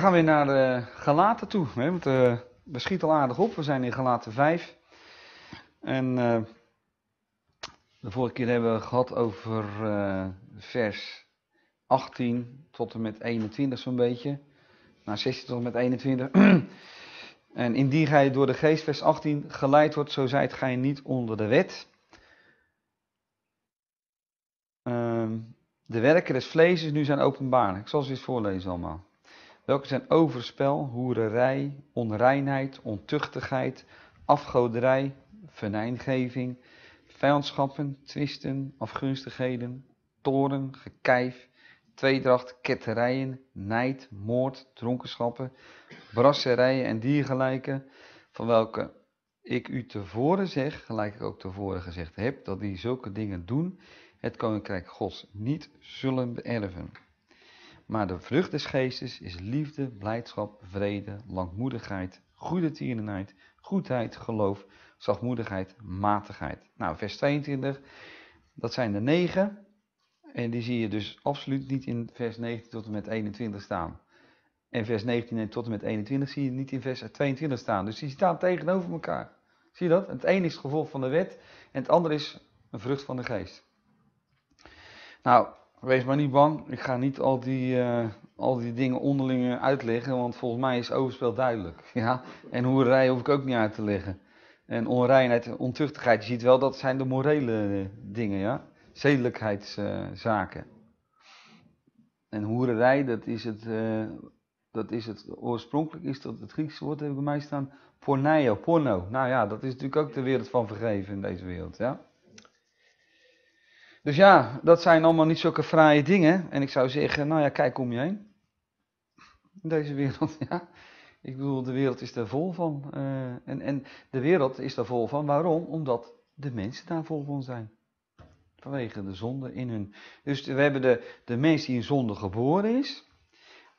gaan weer naar uh, Galaten toe. Hè? Uh, we schieten al aardig op. We zijn in Galaten 5. En uh, de vorige keer hebben we gehad over vers 18 tot en met 21 zo'n beetje. Nou, 16 tot en met 21. en indien gij door de geest, vers 18, geleid wordt, zo zijt gij niet onder de wet. Ehm, de werken des vlees nu zijn openbaar. Ik zal ze eens voorlezen allemaal. Welke zijn overspel, hoererij, onreinheid, ontuchtigheid, afgoderij, venijngeving, vijandschappen, twisten, afgunstigheden, toren, gekijf, tweedracht, ketterijen, nijd, moord, dronkenschappen, brasserijen en diergelijke, van welke ik u tevoren zeg, gelijk ik ook tevoren gezegd heb, dat die zulke dingen doen, het koninkrijk Gods niet zullen beërven. Maar de vrucht des geestes is liefde, blijdschap, vrede, langmoedigheid, goede tierenheid, goedheid, geloof, zachtmoedigheid, matigheid. Nou, vers 22, dat zijn de negen. En die zie je dus absoluut niet in vers 19 tot en met 21 staan. En vers 19 tot en met 21 zie je niet in vers 22 staan. Dus die staan tegenover elkaar. Zie je dat? Het een is het gevolg van de wet en het andere is een vrucht van de geest. Nou, wees maar niet bang. Ik ga niet al die, uh, al die dingen onderling uitleggen, want volgens mij is overspel duidelijk. Ja? En hoerij hoef ik ook niet uit te leggen. En onreinheid, ontuchtigheid, je ziet wel dat zijn de morele dingen, ja. Zedelijkheidszaken. en hoererij, dat is het, dat is het, oorspronkelijk is dat het Griekse woord, heb bij mij staan, porneio, porno. Nou ja, dat is natuurlijk ook de wereld van vergeven in deze wereld, ja. Dus ja, dat zijn allemaal niet zulke fraaie dingen. En ik zou zeggen, nou ja, kijk om je heen. In deze wereld, ja. Ik bedoel, de wereld is daar vol van. Uh, en, en de wereld is daar vol van. Waarom? Omdat de mensen daar vol van zijn. Vanwege de zonde in hun. Dus we hebben de, de mens die in zonde geboren is.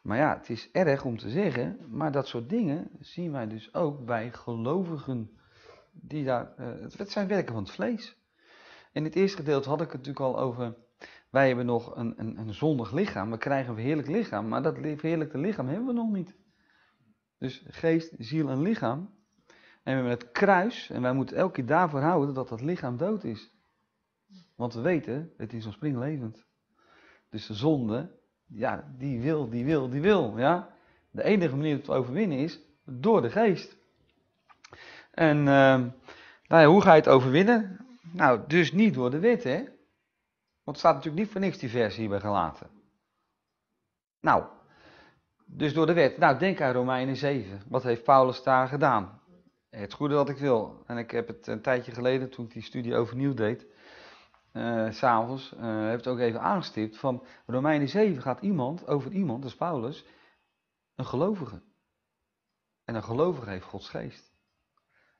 Maar ja, het is erg om te zeggen. Maar dat soort dingen zien wij dus ook bij gelovigen. Die daar, uh, het zijn werken van het vlees. In het eerste gedeelte had ik het natuurlijk al over. Wij hebben nog een, een, een zondig lichaam. We krijgen een verheerlijk lichaam. Maar dat verheerlijkte lichaam hebben we nog niet. Dus geest, ziel en lichaam. En we hebben het kruis. En wij moeten elke keer daarvoor houden dat dat lichaam dood is. Want we weten, het is springlevend. Dus de zonde, ja, die wil, die wil, die wil. Ja? De enige manier om te overwinnen is door de geest. En uh, nou hoe ga je het overwinnen? Nou, dus niet door de wet, hè? Want staat natuurlijk niet voor niks die vers hierbij gelaten. Nou, dus door de wet. Nou, denk aan Romeinen 7. Wat heeft Paulus daar gedaan? Het goede wat ik wil. En ik heb het een tijdje geleden, toen ik die studie overnieuw deed, uh, s'avonds, uh, heb het ook even aangestipt. Van Romeinen 7 gaat iemand, over iemand, dat is Paulus, een gelovige. En een gelovige heeft Gods geest.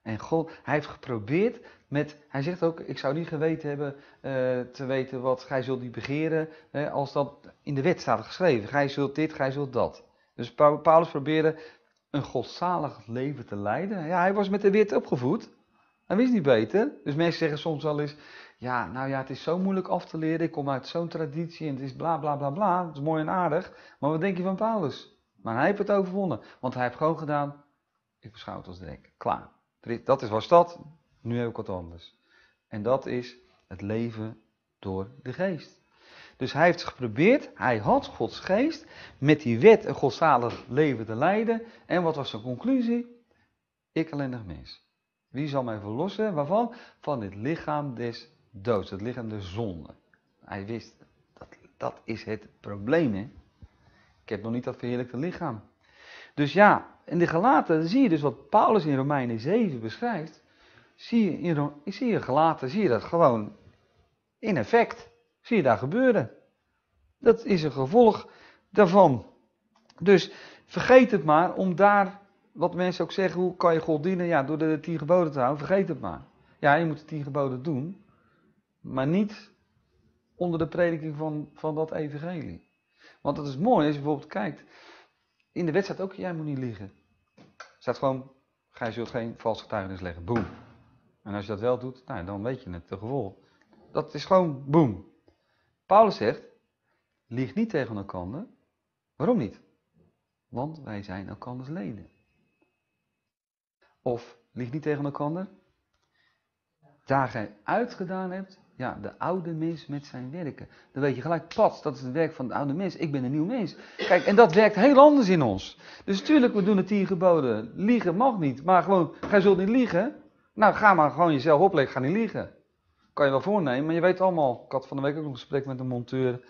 En God, hij heeft geprobeerd met, hij zegt ook, ik zou niet geweten hebben uh, te weten wat gij zult niet begeren, als dat in de wet staat geschreven. Gij zult dit, gij zult dat. Dus Paulus probeerde een godzalig leven te leiden. Ja, hij was met de wet opgevoed. Hij wist niet beter. Dus mensen zeggen soms wel eens, ja, nou ja, het is zo moeilijk af te leren. Ik kom uit zo'n traditie en het is bla bla bla bla. Het is mooi en aardig. Maar wat denk je van Paulus? Maar hij heeft het overwonnen. Want hij heeft gewoon gedaan, ik beschouw het als drek. Klaar. Dat is, was dat, nu heb ik wat anders. En dat is het leven door de geest. Dus hij heeft geprobeerd, hij had Gods geest, met die wet een godzalig leven te leiden. En wat was zijn conclusie? Ik ellendig mens. Wie zal mij verlossen? Waarvan? Van dit lichaam des doods, het lichaam der zonde. Hij wist, dat, dat is het probleem. Hè? Ik heb nog niet dat verheerlijkte lichaam. Dus ja, in de gelaten zie je dus wat Paulus in Romeinen 7 beschrijft. Zie je, in, zie je gelaten, zie je dat gewoon in effect. Zie je daar gebeuren. Dat is een gevolg daarvan. Dus vergeet het maar om daar, wat mensen ook zeggen, hoe kan je God dienen? Ja, door de tien geboden te houden, vergeet het maar. Ja, je moet de tien geboden doen, maar niet onder de prediking van, van dat evangelie. Want het is mooi als je bijvoorbeeld kijkt, in de wet staat ook, jij moet niet liegen. Staat gewoon, gij zult geen vals getuigenis leggen. Boom. En als je dat wel doet, nou, dan weet je het, de gevolg. Dat is gewoon boom. Paulus zegt, lieg niet tegen elkaar. Waarom niet? want wij zijn elkanders leden. Of, ligt niet tegen elkaar. Daar gij uitgedaan hebt, ja, de oude mens met zijn werken. Dan weet je gelijk, pas, dat is het werk van de oude mens. Ik ben een nieuw mens. Kijk, en dat werkt heel anders in ons. Dus natuurlijk, we doen het tien geboden. Liegen mag niet, maar gewoon, gij zult niet liegen. Nou, ga maar gewoon jezelf opleggen, ga niet liegen. Kan je wel voornemen, maar je weet allemaal. Ik had van de week ook een gesprek met een monteur.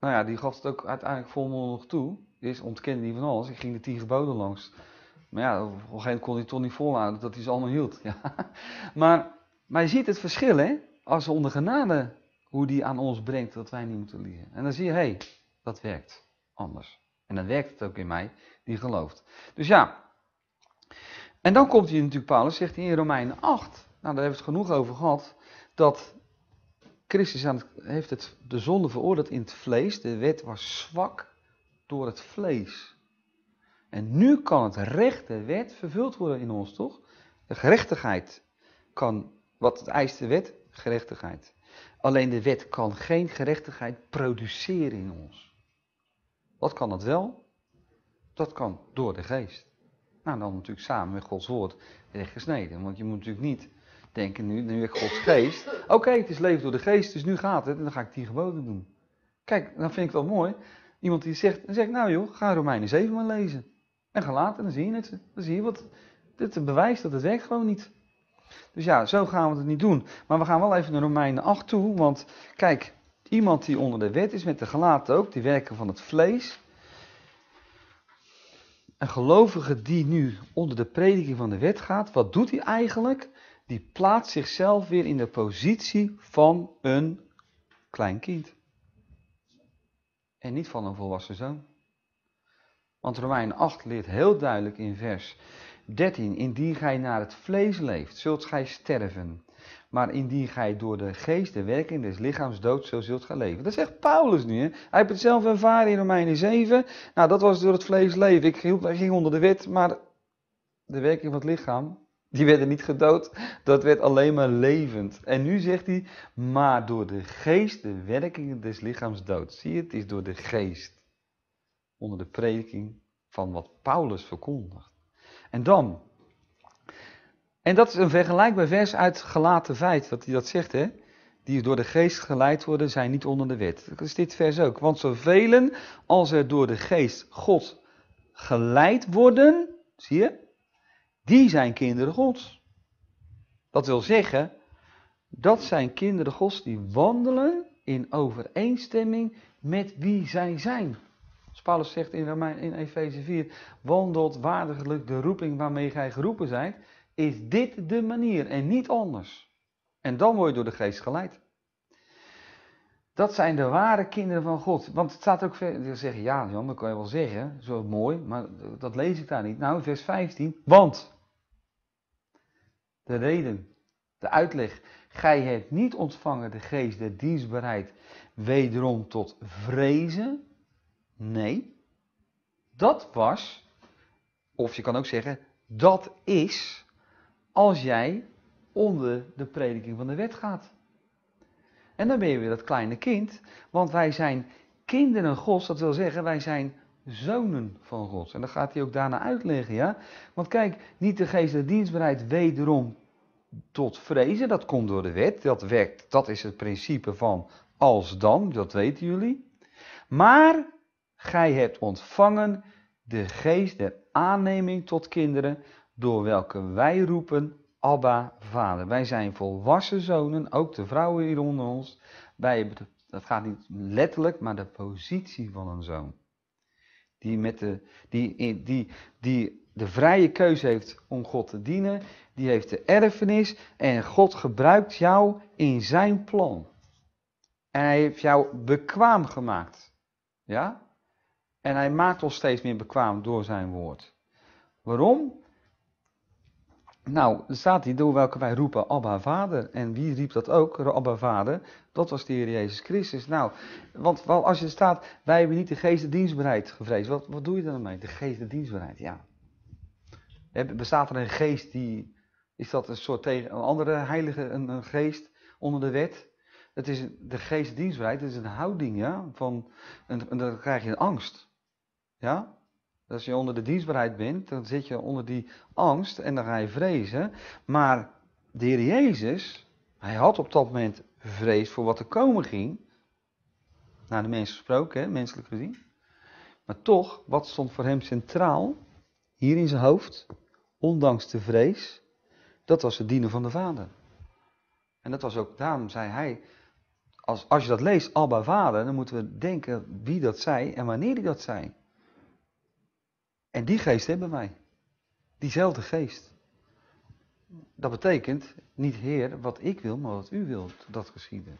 Nou ja, die gaf het ook uiteindelijk volmondig toe. Die ontkende niet van alles. Ik ging de tien geboden langs. Maar ja, op een gegeven moment kon hij toch niet volhouden dat hij ze allemaal hield. Ja. Maar, maar je ziet het verschil, hè? Als onder genade, hoe die aan ons brengt dat wij niet moeten liegen. En dan zie je, hé, hey, dat werkt anders. En dan werkt het ook in mij, die gelooft. Dus ja. En dan komt hij natuurlijk, Paulus, zegt in Romeinen 8. Nou, daar hebben we het genoeg over gehad. Dat Christus aan het, heeft het, de zonde veroordeeld in het vlees. De wet was zwak door het vlees. En nu kan het recht, de wet, vervuld worden in ons, toch? De gerechtigheid kan, wat eist de wet, gerechtigheid. Alleen de wet kan geen gerechtigheid produceren in ons. Wat kan het wel? Dat kan door de geest. Nou, dan natuurlijk samen met Gods woord recht gesneden. Want je moet natuurlijk niet denken nu, nu ik Gods geest. Oké, het is leven door de geest, dus nu gaat het en dan ga ik die geboden doen. Kijk, dan vind ik wel mooi. Iemand die zegt, dan zeg ik, nou joh, ga Romeinen 7 maar lezen. En ga later, dan zie je het. Dan zie je wat. Dit bewijst dat het werkt gewoon niet. Dus ja, zo gaan we het niet doen. Maar we gaan wel even naar Romeinen 8 toe. Want kijk, iemand die onder de wet is, met de gelaten ook, die werken van het vlees. Een gelovige die nu onder de prediking van de wet gaat, wat doet hij eigenlijk? Die plaatst zichzelf weer in de positie van een klein kind. En niet van een volwassen zoon. Want Romein 8 leert heel duidelijk in vers 13. Indien gij naar het vlees leeft, zult gij sterven. Maar indien gij door de geest de werking des lichaams dood, zo zult gij leven. Dat zegt Paulus nu. Hè? Hij heeft het zelf ervaren in Romeinen 7. Nou, dat was door het vlees leven. Ik ging onder de wet, maar de werking van het lichaam, die werden niet gedood. Dat werd alleen maar levend. En nu zegt hij, maar door de geest de werkingen des lichaams dood. Zie je, het is door de geest. Onder de prediking van wat Paulus verkondigt. En dan. En dat is een vergelijkbaar vers uit gelaten feit, wat hij dat zegt, hè. Die door de geest geleid worden, zijn niet onder de wet. Dat is dit vers ook. Want zoveel als er door de geest God geleid worden, zie je, die zijn kinderen Gods. Dat wil zeggen, dat zijn kinderen Gods die wandelen in overeenstemming met wie zij zijn. Paulus zegt in, Romein, in Efeze 4, wandelt waardiglijk de roeping waarmee gij geroepen zijt, is dit de manier en niet anders. En dan word je door de geest geleid. Dat zijn de ware kinderen van God. Want het staat ook, ze zeggen, ja Jan, dat kan je wel zeggen, zo mooi, maar dat lees ik daar niet. Nou, vers 15, want, de reden, de uitleg, gij hebt niet ontvangen de geest der dienstbaarheid wederom tot vrezen, Nee, dat was, of je kan ook zeggen, dat is als jij onder de prediking van de wet gaat. En dan ben je weer dat kleine kind, want wij zijn kinderen Gods, dat wil zeggen, wij zijn zonen van God. En dan gaat hij ook daarna uitleggen, ja. Want kijk, niet de geest der dienstbaarheid wederom tot vrezen, dat komt door de wet, dat werkt, dat is het principe van als dan, dat weten jullie. Maar Gij hebt ontvangen de geest der aanneming tot kinderen, door welke wij roepen, Abba, Vader. Wij zijn volwassen zonen, ook de vrouwen hier onder ons. Wij dat gaat niet letterlijk, maar de positie van een zoon. Die, met de, die, die, die de vrije keuze heeft om God te dienen, die heeft de erfenis en God gebruikt jou in zijn plan. En hij heeft jou bekwaam gemaakt. Ja? En hij maakt ons steeds meer bekwaam door zijn woord. Waarom? Nou, er staat hier, door welke wij roepen Abba Vader. En wie riep dat ook, Abba Vader? Dat was de Heer Jezus Christus. Nou, want als je staat, wij hebben niet de geest de gevreesd. Wat, wat doe je dan mee? De geest ja. Bestaat er een geest die, is dat een soort tegen, een andere heilige, een, geest onder de wet? Het is de geest dienstbaarheid, het is een houding, ja, van, en, en dan krijg je een angst. Ja? Als je onder de dienstbaarheid bent, dan zit je onder die angst en dan ga je vrezen. Maar de Heer Jezus, hij had op dat moment vrees voor wat er komen ging. Naar de mensen gesproken, hè, menselijk gezien. Maar toch, wat stond voor hem centraal? Hier in zijn hoofd, ondanks de vrees, dat was het dienen van de Vader. En dat was ook, daarom zei hij, als, als je dat leest, Abba Vader, dan moeten we denken wie dat zei en wanneer hij dat zei. En die geest hebben wij. Diezelfde geest. Dat betekent niet Heer wat ik wil, maar wat u wilt dat geschieden.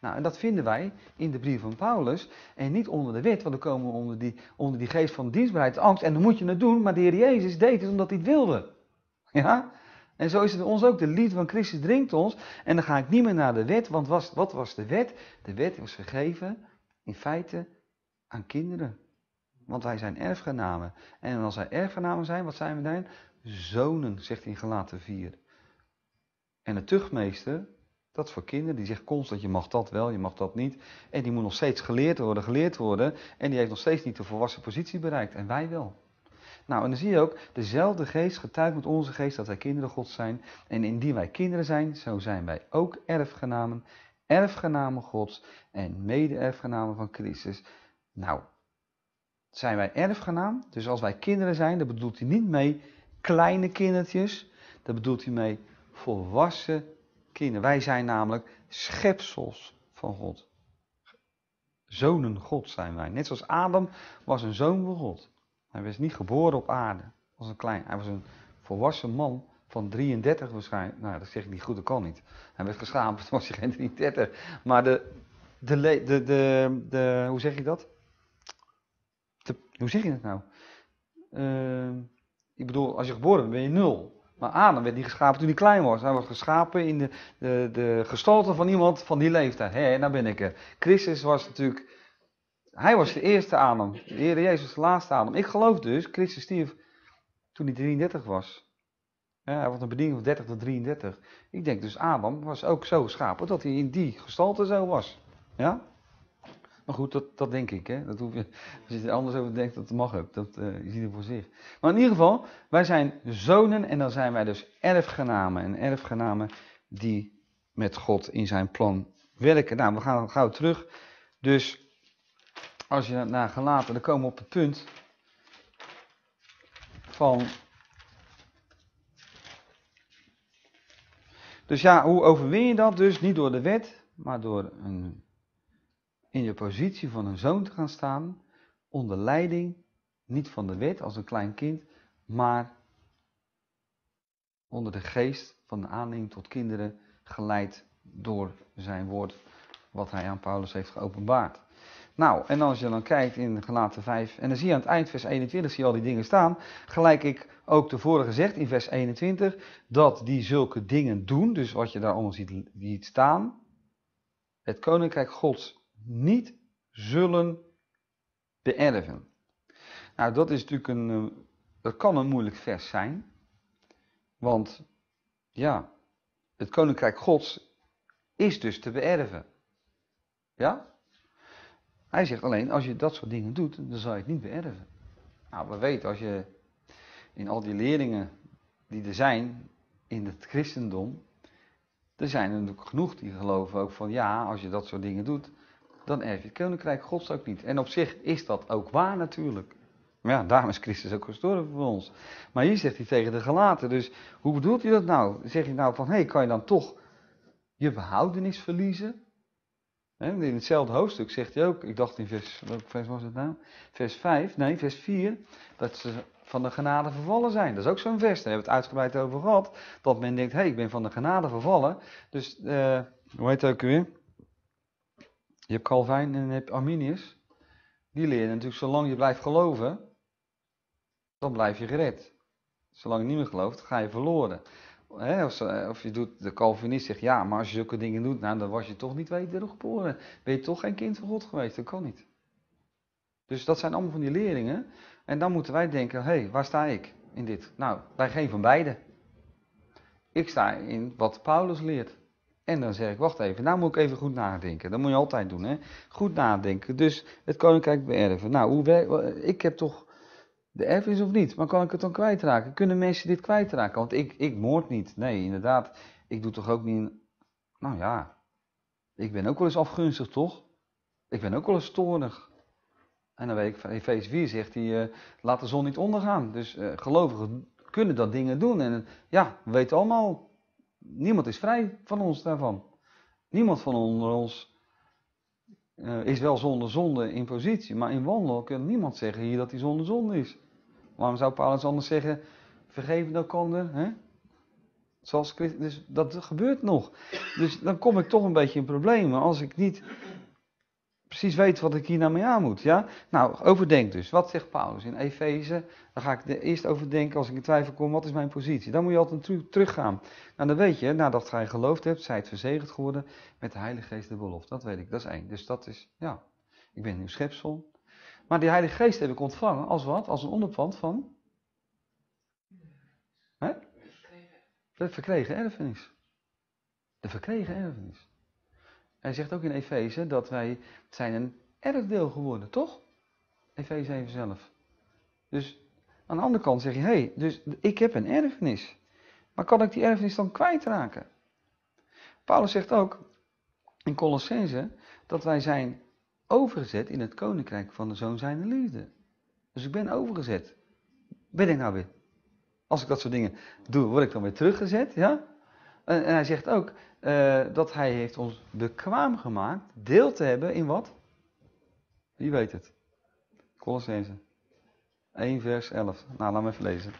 Nou, en dat vinden wij in de brief van Paulus. En niet onder de wet, want dan komen we onder die, onder die geest van dienstbaarheid, angst. En dan moet je het doen, maar de Heer Jezus deed het omdat hij het wilde. Ja? En zo is het ons ook. De liefde van Christus dringt ons. En dan ga ik niet meer naar de wet, want was, wat was de wet? De wet was gegeven in feite aan kinderen. Want wij zijn erfgenamen. En als wij erfgenamen zijn, wat zijn we dan? Zonen, zegt hij in Galaten 4. En de tuchtmeester, dat voor kinderen, die zegt constant, je mag dat wel, je mag dat niet. En die moet nog steeds geleerd worden, geleerd worden. En die heeft nog steeds niet de volwassen positie bereikt. En wij wel. Nou, en dan zie je ook, dezelfde geest getuigt met onze geest dat wij kinderen God zijn. En indien wij kinderen zijn, zo zijn wij ook erfgenamen. Erfgenamen Gods en mede-erfgenamen van Christus. Nou, zijn wij erfgenaam. Dus als wij kinderen zijn, dan bedoelt hij niet mee kleine kindertjes. Dat bedoelt hij mee volwassen kinderen. Wij zijn namelijk schepsels van God. Zonen God zijn wij. Net zoals Adam was een zoon van God. Hij was niet geboren op aarde. Als een klein. Hij was een volwassen man van 33 waarschijnlijk. Nou, dat zeg ik niet goed, dat kan niet. Hij werd toen was hij geen 33. Maar de, de, de, de hoe zeg je dat? Hoe zeg je dat nou? Uh, ik bedoel, als je geboren bent, ben je nul. Maar Adam werd niet geschapen toen hij klein was. Hij was geschapen in de, de, de gestalte van iemand van die leeftijd. Hé, nou ben ik er. Christus was natuurlijk, hij was de eerste Adam. De Heer Jezus de laatste Adam. Ik geloof dus, Christus stierf toen hij 33 was. Hij was een bediening van 30 tot 33. Ik denk dus Adam was ook zo geschapen dat hij in die gestalte zo was. Ja? Maar goed, dat, dat denk ik. Hè? Dat hoef je, als je er anders over denkt, dat mag ook. Dat uh, je ziet het voor zich. Maar in ieder geval, wij zijn zonen en dan zijn wij dus erfgenamen. En erfgenamen die met God in zijn plan werken. Nou, we gaan gauw terug. Dus als je naar gelaten, dan komen we op het punt van... Dus ja, hoe overwin je dat? Dus niet door de wet, maar door een in je positie van een zoon te gaan staan, onder leiding, niet van de wet als een klein kind, maar onder de geest van de aanneming tot kinderen, geleid door zijn woord, wat hij aan Paulus heeft geopenbaard. Nou, en als je dan kijkt in Galaten 5, en dan zie je aan het eind vers 21, zie je al die dingen staan, gelijk ik ook tevoren gezegd in vers 21, dat die zulke dingen doen, dus wat je daaronder ziet, ziet staan, het koninkrijk gods niet zullen beërven. Nou, dat is natuurlijk een, eh, dat kan een moeilijk vers zijn. Want, ja, het koninkrijk gods is dus te beërven. Ja? Hij zegt alleen, als je dat soort dingen doet, dan zal je het niet beërven. Nou, we weten, als je in al die leerlingen die er zijn in het christendom, er zijn er natuurlijk genoeg die geloven ook van, ja, als je dat soort dingen doet, dan erf je het koninkrijk gods ook niet. En op zich is dat ook waar natuurlijk. Maar ja, daarom is Christus ook gestorven voor ons. Maar hier zegt hij tegen de gelaten. Dus hoe bedoelt hij dat nou? Zeg je nou van, hé, hey, kan je dan toch je behoudenis verliezen? in hetzelfde hoofdstuk zegt hij ook, ik dacht in vers, welk vers was het nou? Vers 5, nee, vers 4, dat ze van de genade vervallen zijn. Dat is ook zo'n vers, daar hebben we het uitgebreid over gehad. Dat men denkt, hé, hey, ik ben van de genade vervallen. Dus, uh, hoe heet het ook weer? Je hebt Calvijn en je hebt Arminius. Die leren natuurlijk, zolang je blijft geloven, dan blijf je gered. Zolang je niet meer gelooft, ga je verloren. of, of, je doet, de Calvinist zegt, ja, maar als je zulke dingen doet, nou, dan was je toch niet wederom geboren. Ben je toch geen kind van God geweest? Dat kan niet. Dus dat zijn allemaal van die leringen. En dan moeten wij denken, hé, hey, waar sta ik in dit? Nou, bij geen van beide. Ik sta in wat Paulus leert. En dan zeg ik, wacht even, nou moet ik even goed nadenken. Dat moet je altijd doen, hè. Goed nadenken. Dus het koninkrijk beërven. Nou, hoe ik heb toch de erfenis of niet? Maar kan ik het dan kwijtraken? Kunnen mensen dit kwijtraken? Want ik, ik moord niet. Nee, inderdaad. Ik doe toch ook niet... Nou ja, ik ben ook wel eens afgunstig, toch? Ik ben ook wel eens toornig. En dan weet ik van Efeze 4 zegt hij, uh, laat de zon niet ondergaan. Dus uh, gelovigen kunnen dat dingen doen. En ja, we weten allemaal, niemand is vrij van ons daarvan. Niemand van onder ons uh, is wel zonder zonde in positie. Maar in wandel kan niemand zeggen hier dat hij zonder zonde is. Waarom zou Paulus anders zeggen, vergeven elkaar, hè? Zoals dus dat gebeurt nog. Dus dan kom ik toch een beetje in problemen als ik niet precies weet wat ik hier nou mee aan moet. Ja? Nou, overdenk dus. Wat zegt Paulus in Efeze? Dan ga ik er eerst overdenken als ik in twijfel kom, wat is mijn positie? Dan moet je altijd teruggaan. Nou, dan weet je, nadat gij geloofd hebt, zijt verzegeld geworden met de Heilige Geest de belofte. Dat weet ik, dat is één. Dus dat is, ja, ik ben een nieuw schepsel. Maar die Heilige Geest heb ik ontvangen als wat? Als een onderpand van? Hè? De verkregen erfenis. De verkregen erfenis. Hij zegt ook in Efeze dat wij zijn een erfdeel geworden, toch? Efeze even zelf. Dus aan de andere kant zeg je, hé, hey, dus ik heb een erfenis. Maar kan ik die erfenis dan kwijtraken? Paulus zegt ook in Colossense dat wij zijn overgezet in het koninkrijk van de zoon zijner liefde. Dus ik ben overgezet. Ben ik nou weer? Als ik dat soort dingen doe, word ik dan weer teruggezet, ja? En, hij zegt ook uh, dat hij heeft ons bekwaam gemaakt deel te hebben in wat? Wie weet het? Colossense 1 vers 11. Nou, laat me even lezen.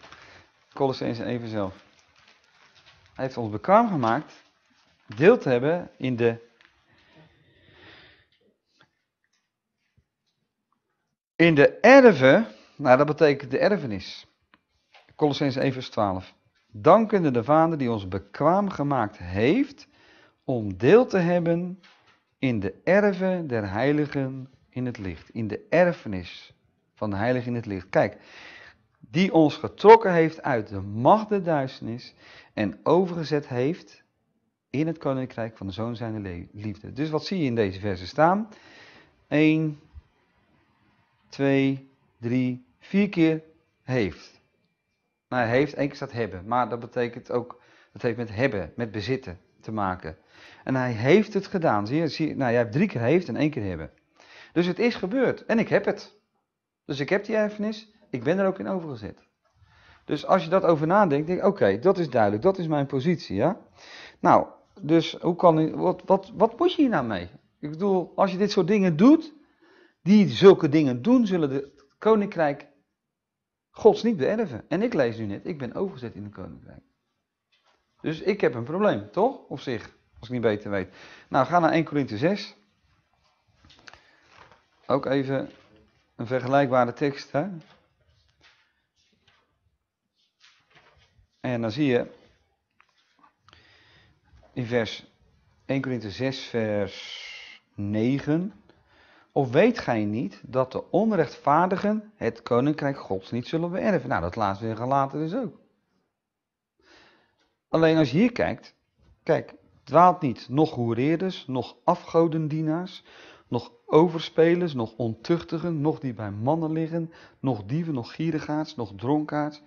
Colossense 1 vers 11. Hij heeft ons bekwaam gemaakt deel te hebben in de in de erven, nou dat betekent de erfenis. Colossense 1 vers 12 dankende de Vader die ons bekwaam gemaakt heeft om deel te hebben in de erven der heiligen in het licht. In de erfenis van de heiligen in het licht. Kijk, die ons getrokken heeft uit de macht der duisternis en overgezet heeft in het koninkrijk van de zoon zijn liefde. Dus wat zie je in deze versen staan? 1, 2, 3, 4 keer heeft. Nou, heeft, één keer staat hebben. Maar dat betekent ook, dat heeft met hebben, met bezitten te maken. En hij heeft het gedaan. Zie je, zie nou, jij hebt drie keer heeft en één keer hebben. Dus het is gebeurd. En ik heb het. Dus ik heb die erfenis. Ik ben er ook in overgezet. Dus als je dat over nadenkt, denk ik, oké, dat is duidelijk. Dat is mijn positie, ja. Nou, dus hoe kan wat, wat, wat moet je hier nou mee? Ik bedoel, als je dit soort dingen doet, die zulke dingen doen, zullen de koninkrijk Gods niet beërven. En ik lees nu net, ik ben overgezet in de koninkrijk. Dus ik heb een probleem, toch? Op zich, als ik niet beter weet. Nou, ga naar 1 Korinthe 6. Ook even een vergelijkbare tekst, hè? En dan zie je in vers 1 Korinthe 6, vers 9. Of weet gij niet dat de onrechtvaardigen het koninkrijk gods niet zullen beërven? Nou, dat laatste weer gelaten dus ook. Alleen als je hier kijkt, kijk, dwaalt niet nog hoereerders, nog afgodendienaars, nog overspelers, nog ontuchtigen, nog die bij mannen liggen, nog dieven, nog gierigaards, nog dronkaards,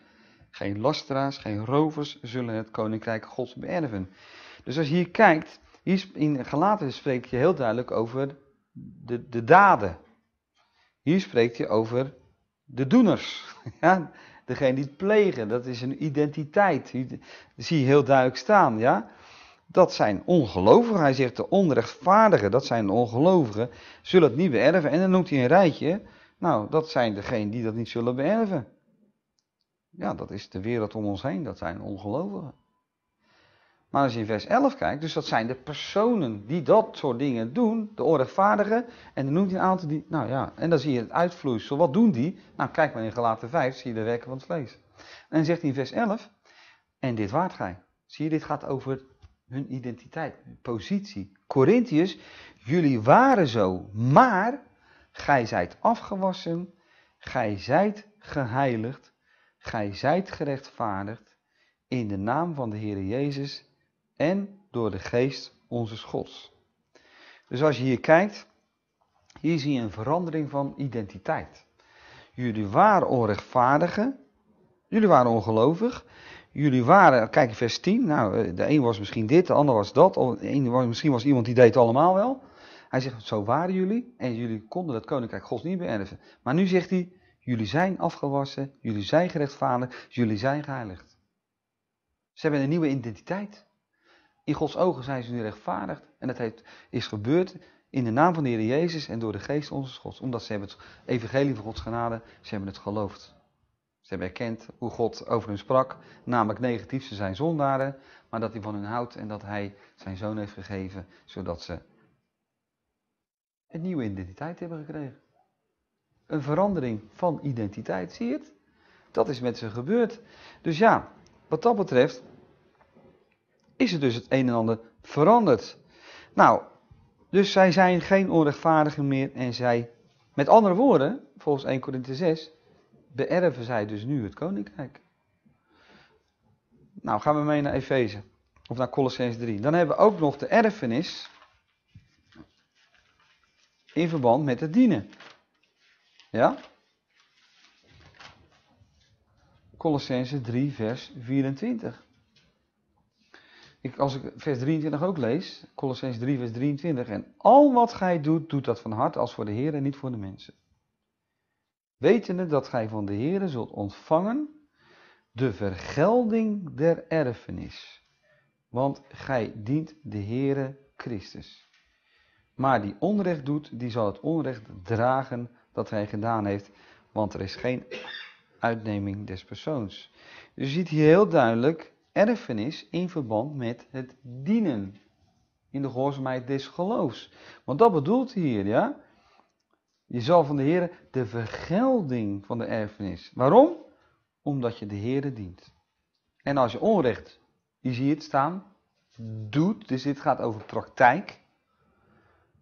geen lasteraars, geen rovers zullen het koninkrijk gods beërven. Dus als je hier kijkt, hier in Galaten spreekt je heel duidelijk over de, de daden. Hier spreekt hij over de doeners. Ja, degene die het plegen, dat is een identiteit. Dat zie je heel duidelijk staan, ja. Dat zijn ongelovigen. Hij zegt de onrechtvaardigen, dat zijn de ongelovigen, zullen het niet beërven. En dan noemt hij een rijtje. Nou, dat zijn degenen die dat niet zullen beërven. Ja, dat is de wereld om ons heen, dat zijn ongelovigen. Maar als je in vers 11 kijkt, dus dat zijn de personen die dat soort dingen doen, de onrechtvaardigen, en dan noemt hij een aantal die, nou ja, en dan zie je het uitvloeisel. Wat doen die? Nou, kijk maar in Galaten 5, zie je de werken van het vlees. En dan zegt hij in vers 11, en dit waard gij. Zie je, dit gaat over hun identiteit, hun positie. Corinthiërs, jullie waren zo, maar gij zijt afgewassen, gij zijt geheiligd, gij zijt gerechtvaardigd in de naam van de Heer Jezus en door de geest onze Gods. Dus als je hier kijkt, hier zie je een verandering van identiteit. Jullie waren onrechtvaardigen. Jullie waren ongelovig. Jullie waren, kijk vers 10, nou, eh, de een was misschien dit, de ander was dat. Of was, misschien was iemand die deed het allemaal wel. Hij zegt, zo waren jullie en jullie konden het koninkrijk gods niet beërven. Maar nu zegt hij, jullie zijn afgewassen, jullie zijn gerechtvaardigd, jullie zijn geheiligd. Ze hebben een nieuwe identiteit. In Gods ogen zijn ze nu rechtvaardigd. En dat heeft, is gebeurd in de naam van de Heer Jezus en door de geest onze Gods. Omdat ze hebben het evangelie van Gods genade, ze hebben het geloofd. Ze hebben erkend hoe God over hen sprak, namelijk negatief, ze zijn zondaren, maar dat hij van hen houdt en dat hij zijn zoon heeft gegeven, zodat ze een nieuwe identiteit hebben gekregen. Een verandering van identiteit, zie je het? Dat is met ze gebeurd. Dus ja, wat dat betreft is er dus het een en ander veranderd. Nou, dus zij zijn geen onrechtvaardigen meer en zij, met andere woorden, volgens 1 Korinthe 6, beërven zij dus nu het koninkrijk. Nou, gaan we mee naar Efeze. Of naar Colossens 3. Dan hebben we ook nog de erfenis in verband met het dienen. Ja? Colossense 3, vers 24. Ik, als ik vers 23 ook lees, Colossense 3, vers 23. En al wat gij doet, doet dat van hart als voor de Heer en niet voor de mensen. Wetende dat gij van de Heer zult ontvangen de vergelding der erfenis. Want gij dient de Heere Christus. Maar die onrecht doet, die zal het onrecht dragen dat hij gedaan heeft, want er is geen uitneming des persoons. Dus je ziet hier heel duidelijk erfenis in verband met het dienen. In de gehoorzaamheid des geloofs. Want dat bedoelt hier, ja. Je zal van de Heer de vergelding van de erfenis. Waarom? Omdat je de Heer dient. En als je onrecht, je ziet het staan, doet, dus dit gaat over praktijk,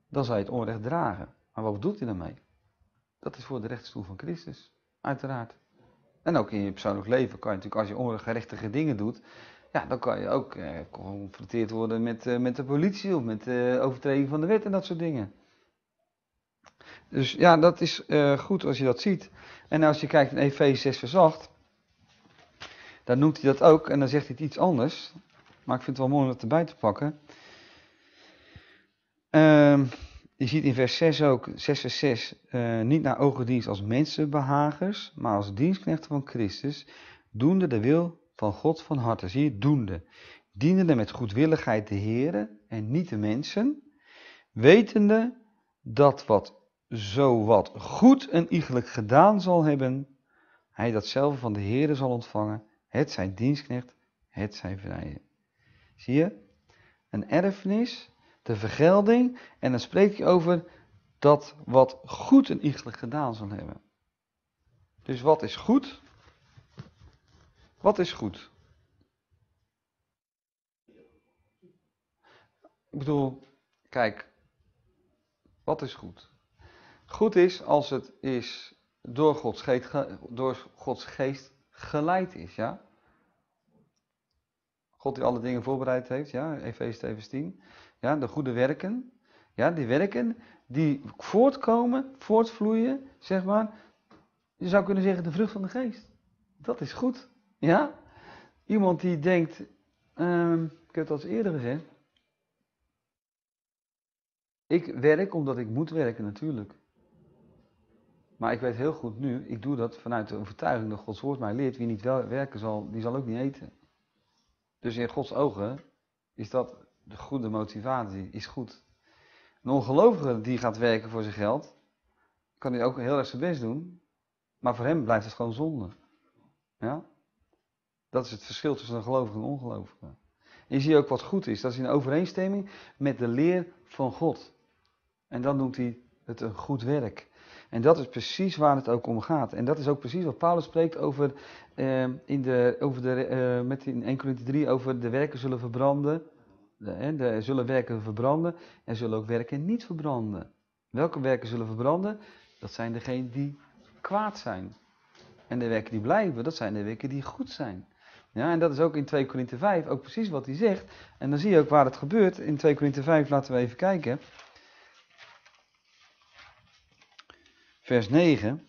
dan zal je het onrecht dragen. Maar wat bedoelt hij daarmee? Dat is voor de rechtsstoel van Christus, uiteraard. En ook in je persoonlijk leven kan je natuurlijk, als je ongerechtige dingen doet, ja, dan kan je ook eh, geconfronteerd worden met, eh, met de politie of met eh, overtreding van de wet en dat soort dingen. Dus ja, dat is goed als je dat ziet. En als je kijkt in Efeze 6 vers 8, dan noemt hij dat ook en dan zegt hij iets anders. Maar ik vind het wel mooi om dat erbij te pakken. Ehm je ziet in vers 6 ook, 6 vers 6, uh, niet naar ogendienst als mensenbehagers, maar als dienstknechten van Christus, doende de wil van God van harte. Zie je, doende. Dienende met goedwilligheid de Here en niet de mensen, wetende dat wat zo wat goed en iegelijk gedaan zal hebben, hij datzelfde van de Here zal ontvangen, het zijn dienstknecht, het zijn vrije. Zie je? Een erfenis de vergelding. En dan spreekt hij over dat wat goed en iegelijk gedaan zal hebben. Dus wat is goed? Wat is goed? Ik bedoel, kijk, wat is goed? Goed is als het is door Gods geest, door Gods geest geleid is, ja? God die alle dingen voorbereid heeft, ja, Efeze 2 vers 10. Ja, de goede werken. Ja, die werken die voortkomen, voortvloeien, zeg maar. Je zou kunnen zeggen de vrucht van de geest. Dat is goed. Ja? Iemand die denkt, um, ik heb het al eerder gezegd. Ik werk omdat ik moet werken natuurlijk. Maar ik weet heel goed nu, ik doe dat vanuit de overtuiging dat Gods woord mij leert. Wie niet werken zal, die zal ook niet eten. Dus in Gods ogen is dat de goede motivatie, is goed. Een ongelovige die gaat werken voor zijn geld, kan hij ook heel erg zijn best doen, maar voor hem blijft het gewoon zonde. Ja? Dat is het verschil tussen een gelovige en een ongelovige. Je ziet ook wat goed is, dat is in overeenstemming met de leer van God. En dan noemt hij het een goed werk. En dat is precies waar het ook om gaat. En dat is ook precies wat Paulus spreekt over, eh, in de, over de, eh, met in 1 Corinthië 3 over de werken zullen verbranden. De, zullen werken verbranden en zullen ook werken niet verbranden. Welke werken zullen verbranden? Dat zijn degenen die kwaad zijn. En de werken die blijven, dat zijn de werken die goed zijn. Ja, en dat is ook in 2 Korinthe 5 ook precies wat hij zegt. En dan zie je ook waar het gebeurt. In 2 Korinthe 5 laten we even kijken. Vers 9.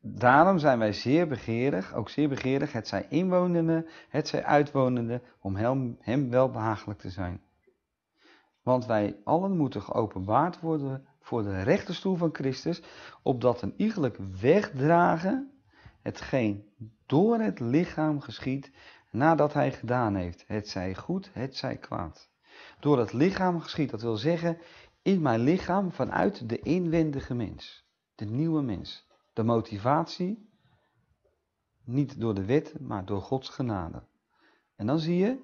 Daarom zijn wij zeer begeerig, ook zeer begeerig, het zij inwonenden, het zij uitwonenden, om hem, wel behagelijk te zijn. Want wij allen moeten geopenbaard worden voor de rechterstoel van Christus, opdat een iegelijk wegdragen hetgeen door het lichaam geschiet nadat hij gedaan heeft. Het zij goed, het zij kwaad. Door het lichaam geschiet, dat wil zeggen in mijn lichaam vanuit de inwendige mens, de nieuwe mens. De motivatie, niet door de wet, maar door Gods genade. En dan zie je,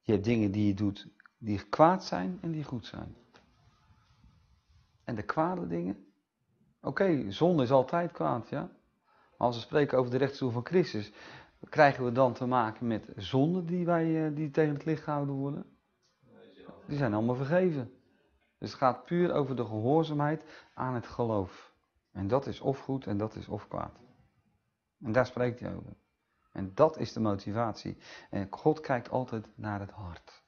je hebt dingen die je doet die kwaad zijn en die goed zijn. En de kwade dingen, oké, zonde is altijd kwaad, ja. Maar als we spreken over de rechtsstoel van Christus, krijgen we dan te maken met zonden die, wij, eh, die tegen het licht gehouden worden? Die zijn allemaal vergeven. Dus het gaat puur over de gehoorzaamheid aan het geloof. En dat is of goed en dat is of kwaad. En daar spreekt hij over. En dat is de motivatie. En God kijkt altijd naar het hart.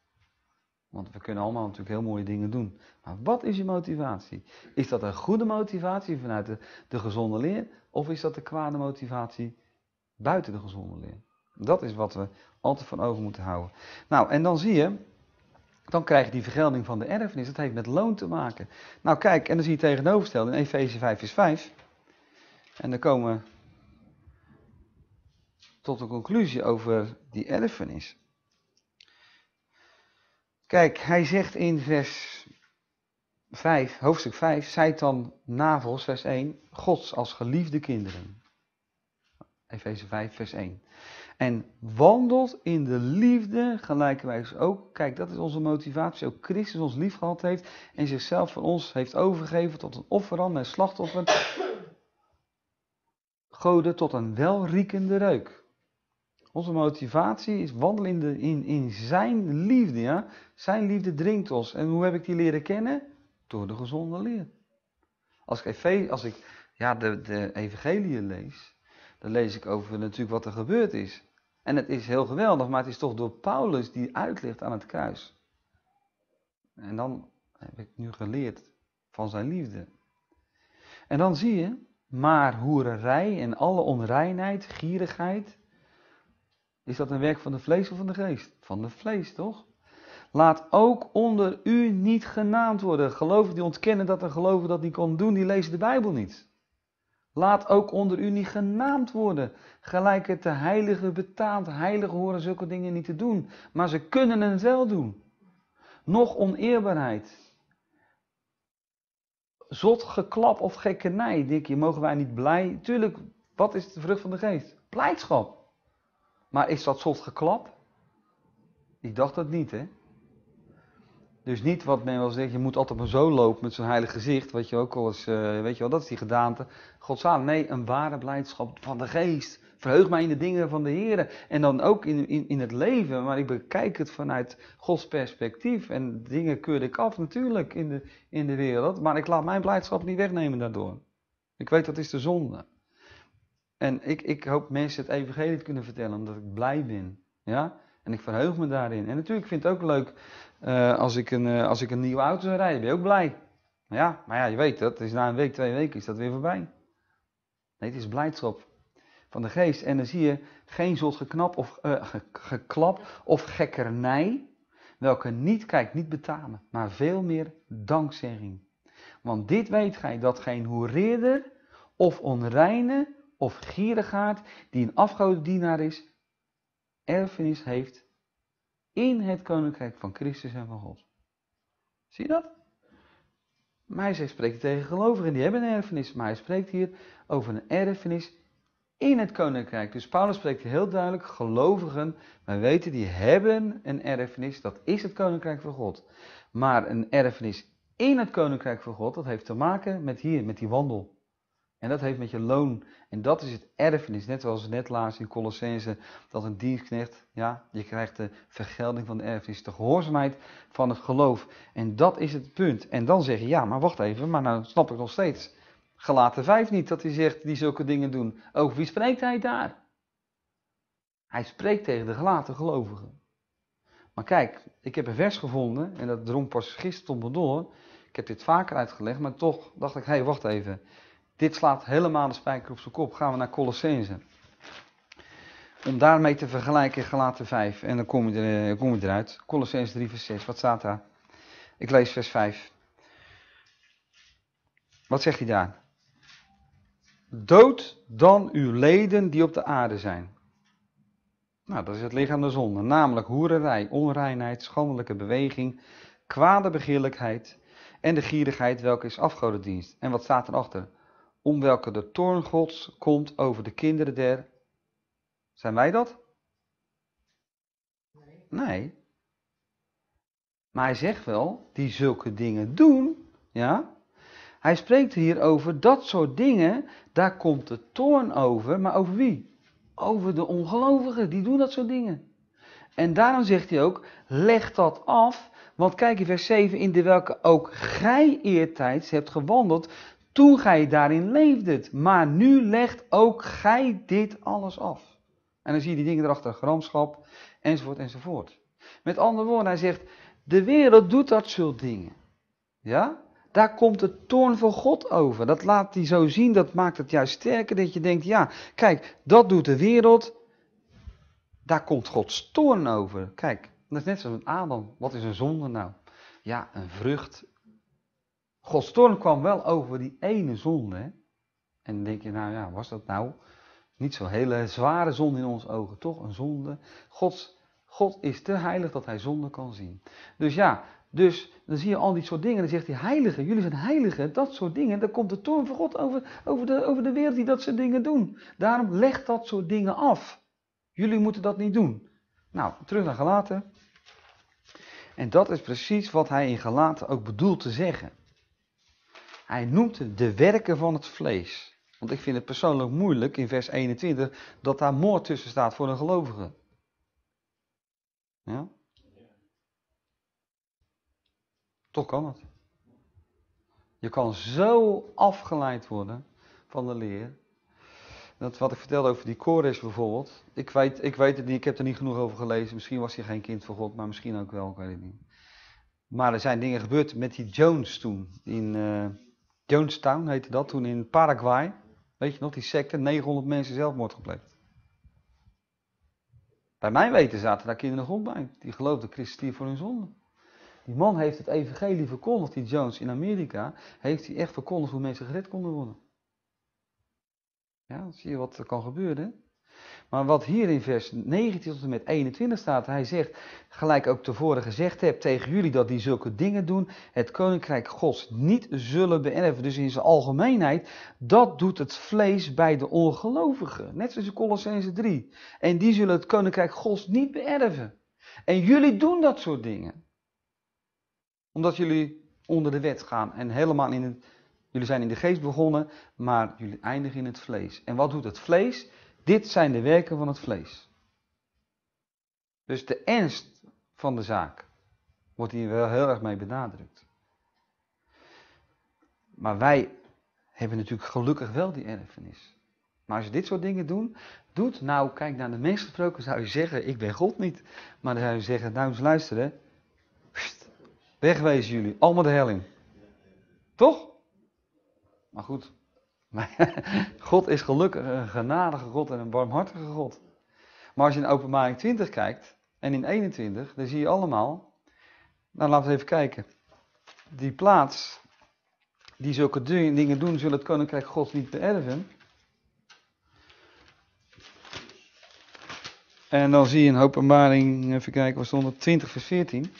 Want we kunnen allemaal natuurlijk heel mooie dingen doen. Maar wat is je motivatie? Is dat een goede motivatie vanuit de, de gezonde leer? Of is dat de kwade motivatie buiten de gezonde leer? Dat is wat we altijd van over moeten houden. Nou, en dan zie je, dan krijg je die vergelding van de erfenis. Dat heeft met loon te maken. Nou kijk, en dan zie je tegenovergesteld in Efeze 5 vers 5. En dan komen we tot een conclusie over die erfenis. Kijk, hij zegt in vers 5, hoofdstuk 5, zijt dan navels, vers 1, Gods als geliefde kinderen. Efeze 5, vers 1. En wandelt in de liefde, gelijkerwijs ook. Kijk, dat is onze motivatie. Ook Christus ons lief gehad heeft en zichzelf voor ons heeft overgegeven tot een offerand en slachtoffer. Goden tot een welriekende reuk. Onze motivatie is wandelen in, de, in, in zijn liefde. Ja? Zijn liefde dringt ons. En hoe heb ik die leren kennen? Door de gezonde leer. Als ik, als ik ja, de, de evangelie lees, dan lees ik over natuurlijk wat er gebeurd is. En het is heel geweldig, maar het is toch door Paulus die uitlegt aan het kruis. En dan heb ik nu geleerd van zijn liefde. En dan zie je, maar hoererij en alle onreinheid, gierigheid, is dat een werk van de vlees of van de geest? Van de vlees, toch? Laat ook onder u niet genaamd worden. Geloven die ontkennen dat er geloven dat niet kon doen, die lezen de Bijbel niet. Laat ook onder u niet genaamd worden. Gelijk het de heilige betaamt. Heiligen horen zulke dingen niet te doen. Maar ze kunnen het wel doen. Nog oneerbaarheid. Zot geklap of gekkenij. Denk je, mogen wij niet blij? Tuurlijk, wat is de vrucht van de geest? Blijdschap. Maar is dat zot geklap? Ik dacht dat niet, hè? Dus niet wat men wel zegt, je moet altijd maar zo lopen met zo'n heilig gezicht, wat je ook al eens, uh, weet je wel, dat is die gedaante. Godzalig, nee, een ware blijdschap van de geest. Verheug mij in de dingen van de Heer. En dan ook in, in, in het leven, maar ik bekijk het vanuit Gods perspectief. En dingen keur ik af natuurlijk in de, in de wereld, maar ik laat mijn blijdschap niet wegnemen daardoor. Ik weet dat is de zonde. En ik, ik hoop mensen het evangelie te kunnen vertellen, omdat ik blij ben. Ja? En ik verheug me daarin. En natuurlijk vind ik het ook leuk uh, als, ik een, uh, als ik een nieuwe auto rijden. Ben je ook blij? Ja, maar ja, je weet dat. is na een week, twee weken is dat weer voorbij. Nee, het is blijdschap van de geest. En dan zie je geen zot geknap of, uh, geklap of gekkernij. Welke niet, kijk, niet betamen, maar veel meer dankzegging. Want dit weet gij, dat geen hoereerder of onreine of gierigaard die een afgodendienaar is, erfenis heeft in het koninkrijk van Christus en van God. Zie je dat? Maar hij spreekt tegen gelovigen, die hebben een erfenis. Maar hij spreekt hier over een erfenis in het koninkrijk. Dus Paulus spreekt heel duidelijk, gelovigen, wij weten, die hebben een erfenis. Dat is het koninkrijk van God. Maar een erfenis in het koninkrijk van God, dat heeft te maken met hier, met die wandel. En dat heeft met je loon. En dat is het erfenis. Net zoals net lazen in Colossense. Dat een dienstknecht, ja, je krijgt de vergelding van de erfenis. De gehoorzaamheid van het geloof. En dat is het punt. En dan zeg je, ja, maar wacht even. Maar nou snap ik nog steeds. Gelaten vijf niet dat hij zegt, die zulke dingen doen. Over wie spreekt hij daar? Hij spreekt tegen de gelaten gelovigen. Maar kijk, ik heb een vers gevonden. En dat drong pas gisteren tot me door. Ik heb dit vaker uitgelegd. Maar toch dacht ik, hé, hey, wacht even. Dit slaat helemaal de spijker op zijn kop. Gaan we naar Colossense. Om daarmee te vergelijken Galaten 5. En dan kom je, je eruit. Colossense 3 vers 6. Wat staat daar? Ik lees vers 5. Wat zegt hij daar? Dood dan uw leden die op de aarde zijn. Nou, dat is het lichaam der zonde. Namelijk hoererij, onreinheid, schandelijke beweging, kwade begeerlijkheid en de gierigheid welke is afgodendienst. En wat staat erachter? Om welke de toorn gods komt over de kinderen der... Zijn wij dat? Nee. Maar hij zegt wel, die zulke dingen doen, ja. Hij spreekt hier over dat soort dingen, daar komt de toorn over, maar over wie? Over de ongelovigen, die doen dat soort dingen. En daarom zegt hij ook, leg dat af, want kijk in vers 7, in de welke ook gij eertijds hebt gewandeld, toen gij daarin leefdet. Maar nu legt ook gij dit alles af. En dan zie je die dingen erachter, gramschap, enzovoort, enzovoort. Met andere woorden, hij zegt, de wereld doet dat soort dingen. Ja? Daar komt de toorn van God over. Dat laat hij zo zien, dat maakt het juist sterker. Dat je denkt, ja, kijk, dat doet de wereld. Daar komt Gods toorn over. Kijk, dat is net zoals met Adam. Wat is een zonde nou? Ja, een vrucht. Gods toorn kwam wel over die ene zonde. En dan denk je, nou ja, was dat nou niet zo'n hele zware zonde in ons ogen? Toch een zonde. God is te heilig dat hij zonde kan zien. Dus ja, dus dan zie je al die soort dingen. Dan zegt hij, heiligen, jullie zijn heiligen, dat soort dingen. Dan komt de toorn van God over, over, de, over de wereld die dat soort dingen doen. Daarom leg dat soort dingen af. Jullie moeten dat niet doen. Nou, terug naar Galaten. En dat is precies wat hij in Galaten ook bedoelt te zeggen. Hij noemt de werken van het vlees. Want ik vind het persoonlijk moeilijk in vers 21 dat daar moord tussen staat voor een gelovige. Ja? Toch kan het. Je kan zo afgeleid worden van de leer. Dat wat ik vertelde over die Kores bijvoorbeeld. Ik weet, ik weet het niet, ik heb er niet genoeg over gelezen. Misschien was hij geen kind van God, maar misschien ook wel, ik weet het niet. Maar er zijn dingen gebeurd met die Jones toen. In uh, Jonestown heette dat, toen in Paraguay. Weet je nog, die secte, 900 mensen zelfmoord gepleegd. Bij mijn weten zaten daar kinderen nog bij. Die geloofden Christus voor hun zonde. Die man heeft het evangelie verkondigd, die Jones in Amerika, heeft hij echt verkondigd hoe mensen gered konden worden. Ja, zie je wat er kan gebeuren. Maar wat hier in vers 19 tot en met 21 staat, hij zegt, gelijk ook tevoren gezegd heb tegen jullie dat die zulke dingen doen, het koninkrijk gods niet zullen beërven. Dus in zijn algemeenheid, dat doet het vlees bij de ongelovigen. Net zoals in Colossense 3. En die zullen het koninkrijk gods niet beërven. En jullie doen dat soort dingen omdat jullie onder de wet gaan en helemaal in het. Jullie zijn in de geest begonnen, maar jullie eindigen in het vlees. En wat doet het vlees? Dit zijn de werken van het vlees. Dus de ernst van de zaak wordt hier wel heel erg mee benadrukt. Maar wij hebben natuurlijk gelukkig wel die erfenis. Maar als je dit soort dingen doen, doet, nou kijk naar de mens gesproken zou je zeggen, ik ben God niet. Maar dan zou je zeggen, nou eens luisteren, Wegwezen jullie, allemaal de hel in. Toch? Maar goed, God is gelukkig een genadige God en een barmhartige God. Maar als je in openbaring 20 kijkt en in 21, dan zie je allemaal, nou laten we even kijken. Die plaats, die zulke dingen doen, zullen het koninkrijk Gods niet beërven. En dan zie je in openbaring, even kijken, stond het? 20 vers 14.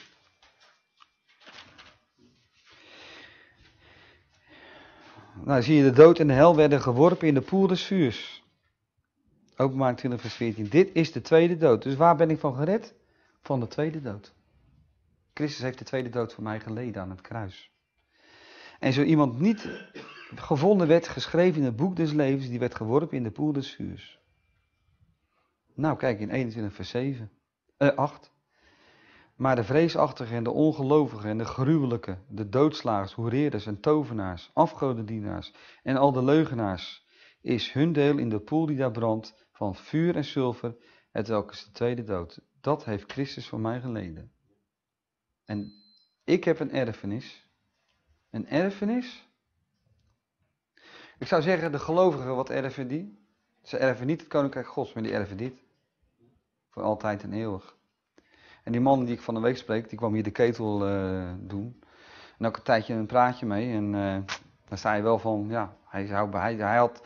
Nou, zie je, de dood en de hel werden geworpen in de poel des vuurs. Openbaar 20 vers 14. Dit is de tweede dood. Dus waar ben ik van gered? Van de tweede dood. Christus heeft de tweede dood voor mij geleden aan het kruis. En zo iemand niet gevonden werd, geschreven in het boek des levens, die werd geworpen in de poel des vuurs. Nou, kijk in 21 vers 7, eh, 8. Maar de vreesachtigen en de ongelovigen en de gruwelijke, de doodslagers, hoereerders en tovenaars, afgodendienaars en al de leugenaars, is hun deel in de poel die daar brandt van vuur en zilver, het welke is de tweede dood. Dat heeft Christus voor mij geleden. En ik heb een erfenis. Een erfenis. Ik zou zeggen, de gelovigen, wat erven die? Ze erven niet het koninkrijk gods, maar die erven dit. Voor altijd en eeuwig. En die man die ik van de week spreek, die kwam hier de ketel uh, doen. En ook een tijdje een praatje mee. En uh, dan zei hij wel van, ja, hij, zou, hij, hij had...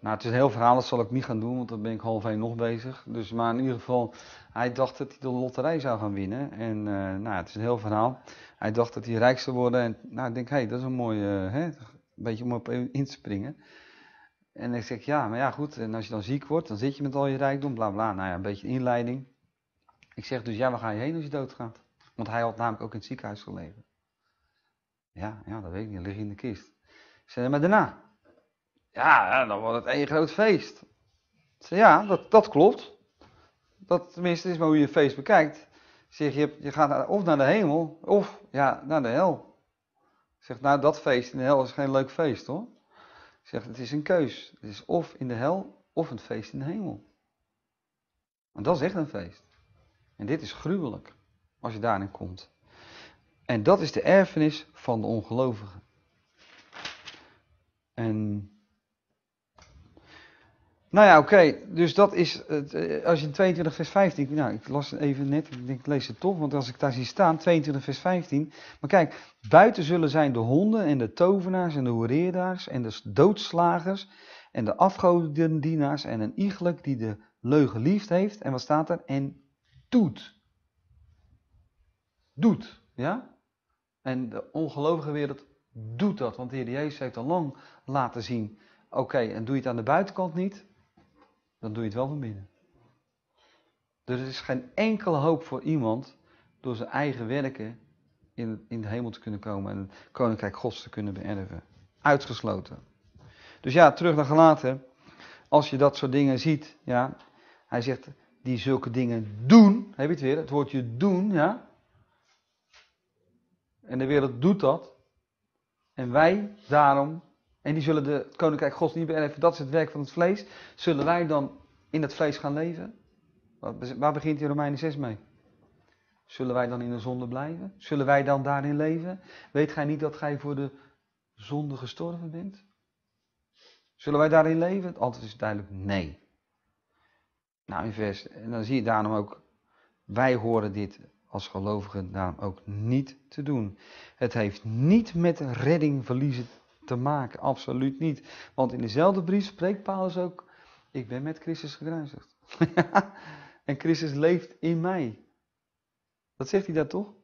Nou, het is een heel verhaal, dat zal ik niet gaan doen, want dan ben ik half één nog bezig. Dus, maar in ieder geval, hij dacht dat hij de loterij zou gaan winnen. En uh, nou, het is een heel verhaal. Hij dacht dat hij rijk zou worden. En nou, ik denk, hé, hey, dat is een mooi, hè, een beetje om op in te springen. En ik zeg, ja, maar ja, goed. En als je dan ziek wordt, dan zit je met al je rijkdom, bla bla. Nou ja, een beetje inleiding. Ik zeg dus, ja, waar ga je heen als je doodgaat? Want hij had namelijk ook in het ziekenhuis gelegen. Ja, ja, dat weet ik niet. Lig in de kist. Ik zeg, maar daarna? Ja, dan wordt het één groot feest. Ik zeg, ja, dat, dat klopt. Dat tenminste is maar hoe je het feest bekijkt. Ik zeg, je, je gaat naar, of naar de hemel, of ja, naar de hel. Ik zeg, nou, dat feest in de hel is geen leuk feest hoor. Ik zeg, het is een keus. Het is of in de hel, of een feest in de hemel. En dat is echt een feest. En dit is gruwelijk, als je daarin komt. En dat is de erfenis van de ongelovigen. En. Nou ja, oké, dus dat is, eh, als je in 22 vers 15, nou ik las het even net, ik denk ik lees het toch, want als ik daar zie staan, 22 vers 15, maar kijk, buiten zullen zijn de honden en de tovenaars en de hoereerdaars en de doodslagers en de afgodendienaars en een iegelijk die de leugen liefd heeft, en wat staat er? En doet. Doet, ja? En de ongelovige wereld doet dat, want de Heer Jezus heeft al lang laten zien, oké, en doe je het aan de buitenkant niet, dan doe je het wel van binnen. Dus er is geen enkele hoop voor iemand door zijn eigen werken in, in de hemel te kunnen komen en het koninkrijk gods te kunnen beërven. Uitgesloten. Dus ja, terug naar gelaten. Als je dat soort dingen ziet, ja, hij zegt, die zulke dingen doen, heb je het weer, het woordje doen, ja. En de wereld doet dat. En wij daarom, en die zullen de, koninkrijk gods niet beërven, dat is het werk van het vlees. Zullen wij dan in het vlees gaan leven? Waar begint die Romeinen 6 mee? Zullen wij dan in de zonde blijven? Zullen wij dan daarin leven? Weet gij niet dat gij voor de zonde gestorven bent? Zullen wij daarin leven? Het antwoord is duidelijk nee. Nou, in vers, en dan zie je daarom ook, wij horen dit als gelovigen daarom ook niet te doen. Het heeft niet met redding verliezen te maken, absoluut niet. Want in dezelfde brief spreekt Paulus ook, ik ben met Christus gekruisigd. en Christus leeft in mij. Dat zegt hij daar toch?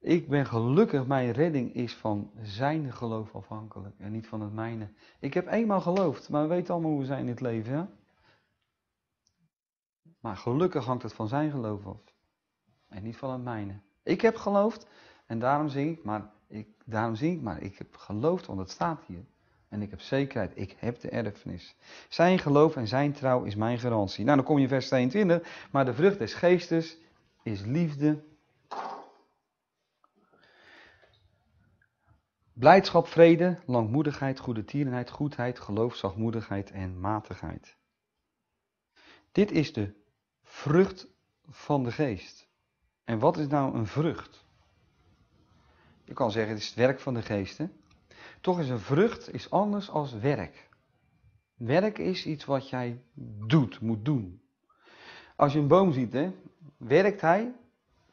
Ik ben gelukkig, mijn redding is van zijn geloof afhankelijk en niet van het mijne. Ik heb eenmaal geloofd, maar we weten allemaal hoe we zijn in het leven, ja? Maar gelukkig hangt het van zijn geloof af en niet van het mijne. Ik heb geloofd en daarom zing ik, maar ik, daarom zing ik, maar ik heb geloofd, want het staat hier. En ik heb zekerheid, ik heb de erfenis. Zijn geloof en zijn trouw is mijn garantie. Nou, dan kom je in vers 22. Maar de vrucht des geestes is liefde, Blijdschap, vrede, langmoedigheid, goede tierenheid, goedheid, geloof, zachtmoedigheid en matigheid. Dit is de vrucht van de geest. En wat is nou een vrucht? Je kan zeggen, het is het werk van de geest. Hè? Toch is een vrucht is anders als werk. Werk is iets wat jij doet, moet doen. Als je een boom ziet, hè, werkt hij,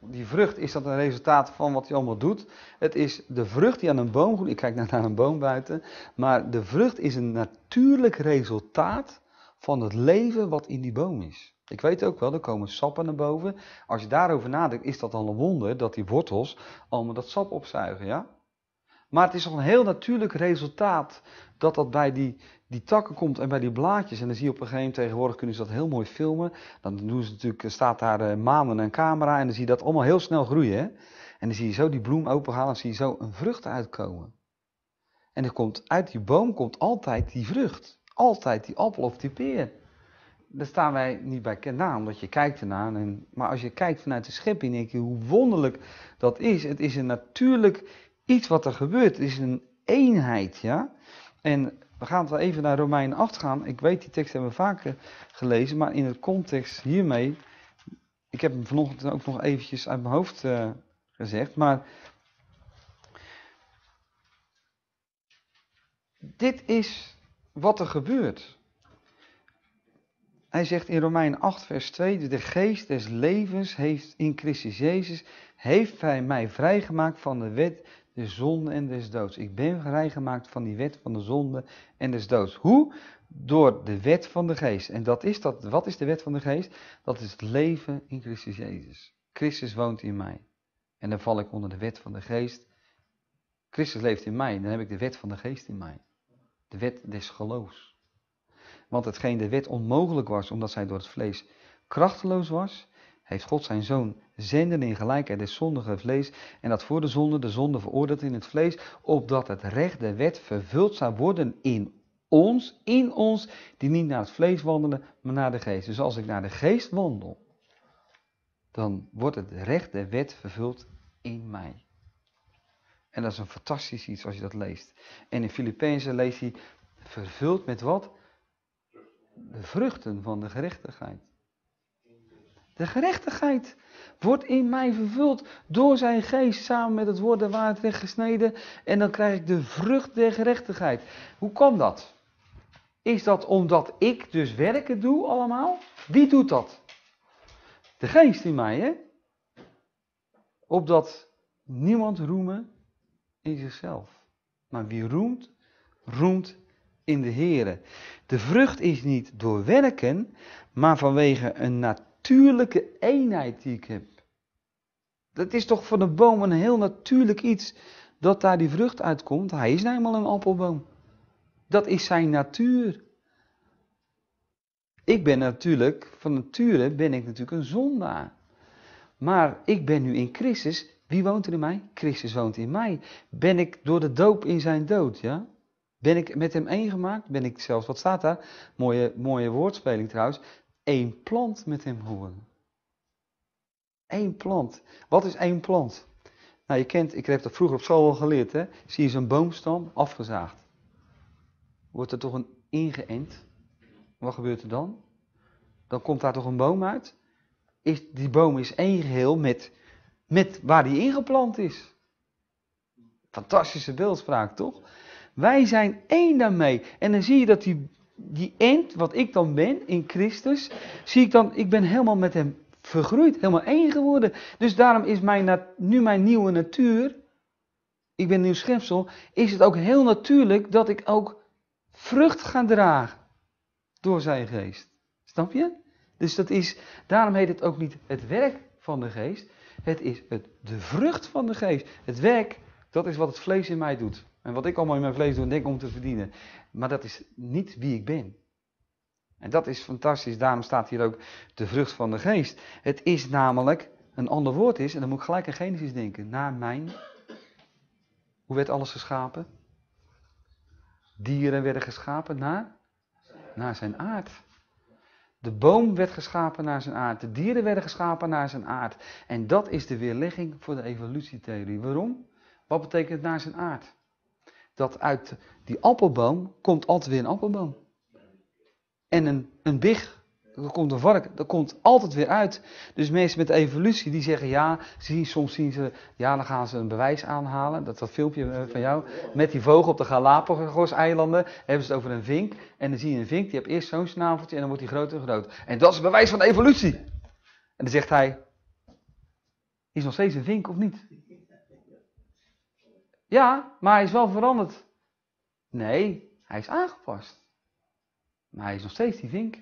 die vrucht, is dat een resultaat van wat hij allemaal doet? Het is de vrucht die aan een boom groeit. Ik kijk naar een boom buiten. Maar de vrucht is een natuurlijk resultaat van het leven wat in die boom is. Ik weet ook wel, er komen sappen naar boven. Als je daarover nadenkt, is dat al een wonder dat die wortels allemaal dat sap opzuigen, ja? Maar het is toch een heel natuurlijk resultaat dat dat bij die, die takken komt en bij die blaadjes. En dan zie je op een gegeven moment, tegenwoordig kunnen ze dat heel mooi filmen. Dan doen ze natuurlijk, staat daar uh, maanden een camera en dan zie je dat allemaal heel snel groeien. Hè? En dan zie je zo die bloem opengaan en zie je zo een vrucht uitkomen. En er komt, uit die boom komt altijd die vrucht. Altijd die appel of die peer. Daar staan wij niet bij na, omdat je kijkt ernaar. En, maar als je kijkt vanuit de schepping, denk je hoe wonderlijk dat is. Het is een natuurlijk iets wat er gebeurt. Het is een eenheid, ja. En we gaan wel even naar Romein 8 gaan. Ik weet, die tekst hebben we vaker gelezen, maar in het context hiermee, ik heb hem vanochtend ook nog eventjes uit mijn hoofd uh, gezegd, maar dit is wat er gebeurt. Hij zegt in Romein 8, vers 2: De geest des levens heeft in Christus Jezus, heeft hij mij vrijgemaakt van de wet de zonde en des doods. Ik ben vrijgemaakt van die wet van de zonde en des doods. Hoe? Door de wet van de geest. En dat is dat, wat is de wet van de geest? Dat is het leven in Christus Jezus. Christus woont in mij. En dan val ik onder de wet van de geest. Christus leeft in mij, dan heb ik de wet van de geest in mij. De wet des geloofs. Want hetgeen de wet onmogelijk was, omdat zij door het vlees krachteloos was, heeft God zijn zoon zenden in gelijkheid des zondige vlees en dat voor de zonde de zonde veroordeeld in het vlees, opdat het recht der wet vervuld zou worden in ons, in ons, die niet naar het vlees wandelen, maar naar de geest. Dus als ik naar de geest wandel, dan wordt het recht der wet vervuld in mij. En dat is een fantastisch iets als je dat leest. En in Filippenzen leest hij vervuld met wat? De vruchten van de gerechtigheid. De gerechtigheid wordt in mij vervuld door zijn geest samen met het woord der waarheid weggesneden. En dan krijg ik de vrucht der gerechtigheid. Hoe kan dat? Is dat omdat ik dus werken doe allemaal? Wie doet dat? De geest in mij, hè? Opdat niemand roemen in zichzelf. Maar wie roemt, roemt in de Here. De vrucht is niet door werken, maar vanwege een natuurlijke eenheid die ik heb. Dat is toch voor de boom een heel natuurlijk iets dat daar die vrucht uitkomt. Hij is nou eenmaal een appelboom. Dat is zijn natuur. Ik ben natuurlijk, van nature ben ik natuurlijk een zondaar. Maar ik ben nu in Christus. Wie woont er in mij? Christus woont in mij. Ben ik door de doop in zijn dood, ja? Ben ik met hem één gemaakt? Ben ik zelfs, wat staat daar? Mooie, mooie woordspeling trouwens. Eén plant met hem geworden. Eén plant. Wat is één plant? Nou, je kent, ik heb dat vroeger op school al geleerd, hè? Zie je zo'n boomstam afgezaagd. Wordt er toch een ingeënt? Wat gebeurt er dan? Dan komt daar toch een boom uit? Is, die boom is één geheel met, met waar die ingeplant is. Fantastische beeldspraak, toch? Wij zijn één daarmee. En dan zie je dat die, die end, wat ik dan ben in Christus, zie ik dan, ik ben helemaal met hem vergroeid, helemaal één geworden. Dus daarom is mijn, nu mijn nieuwe natuur, ik ben een nieuw schepsel, is het ook heel natuurlijk dat ik ook vrucht ga dragen door zijn geest. Snap je? Dus dat is, daarom heet het ook niet het werk van de geest, het is het, de vrucht van de geest. Het werk, dat is wat het vlees in mij doet. En wat ik allemaal in mijn vlees doe, denk om te verdienen. Maar dat is niet wie ik ben. En dat is fantastisch. Daarom staat hier ook de vrucht van de geest. Het is namelijk, een ander woord is, en dan moet ik gelijk aan Genesis denken. Naar mijn. Hoe werd alles geschapen? Dieren werden geschapen naar? Naar zijn aard. De boom werd geschapen naar zijn aard. De dieren werden geschapen naar zijn aard. En dat is de weerlegging voor de evolutietheorie. Waarom? Wat betekent naar zijn aard? Dat uit die appelboom komt altijd weer een appelboom. En een, een big, er komt een vark, dat komt altijd weer uit. Dus mensen met evolutie die zeggen ja, zien, soms zien ze, ja dan gaan ze een bewijs aanhalen. Dat dat filmpje eh, van jou, met die vogel op de Galapagos-eilanden, hebben ze het over een vink. En dan zie je een vink, die heeft eerst zo'n snaveltje en dan wordt die groter en groter. En dat is bewijs van de evolutie. En dan zegt hij, is nog steeds een vink of niet? Ja, maar hij is wel veranderd. Nee, hij is aangepast. Maar hij is nog steeds die vink.